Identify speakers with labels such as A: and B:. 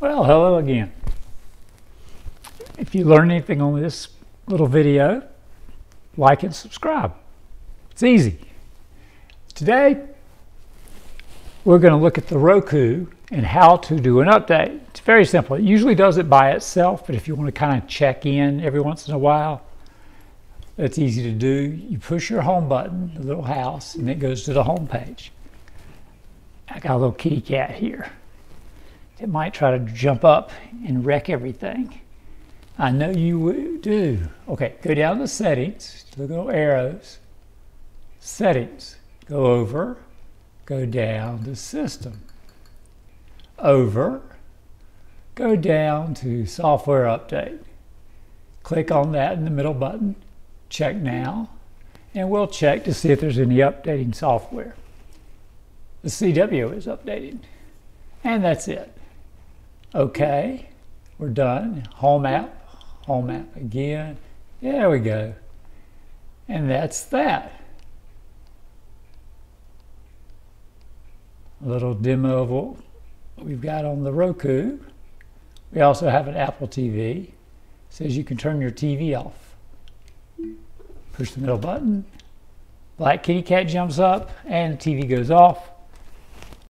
A: Well, hello again. If you learn anything on this little video, like and subscribe. It's easy. Today, we're going to look at the Roku and how to do an update. It's very simple. It usually does it by itself, but if you want to kind of check in every once in a while, that's easy to do. You push your home button, the little house, and it goes to the home page. I got a little kitty cat here. It might try to jump up and wreck everything. I know you do. Okay, go down to settings, the little arrows. Settings. Go over, go down to system. Over, go down to software update. Click on that in the middle button, check now, and we'll check to see if there's any updating software. The CW is updating. And that's it. Okay, we're done. Home app, home app again. There we go. And that's that. A little demo of what we've got on the Roku. We also have an Apple TV. It says you can turn your TV off. Push the middle button. Black kitty cat jumps up and TV goes off.